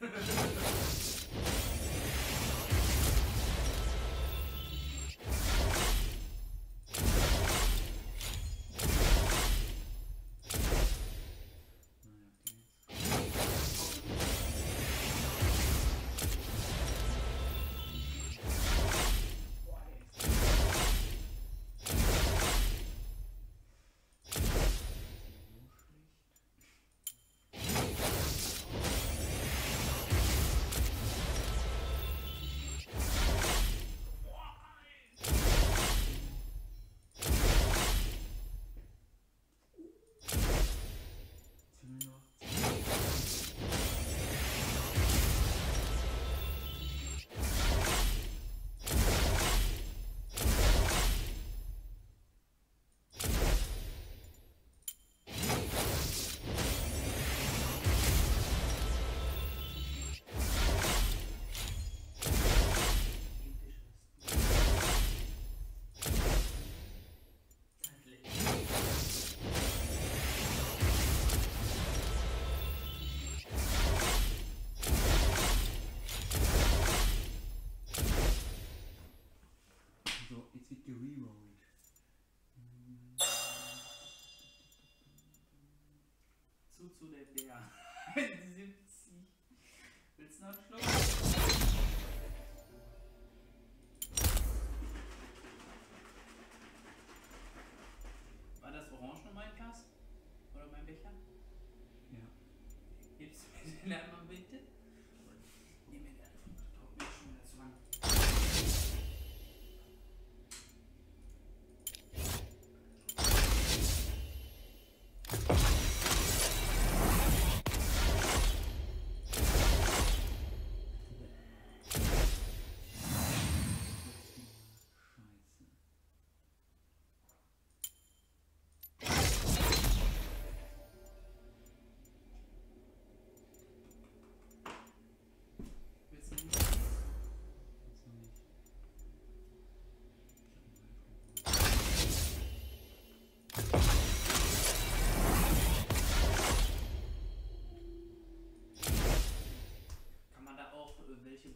Ha ha ha. Jetzt wird gererollt. Zu zu der Bär. 70. Willst du noch einen Schluck? War das orange noch mein Glas? Oder mein Becher? Ja. Gibst du mir den einmal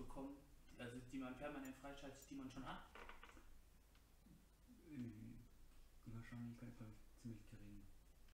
bekommen, also die man permanent freischaltet, die man schon hat? Äh, Die Wahrscheinlichkeit war ziemlich gering.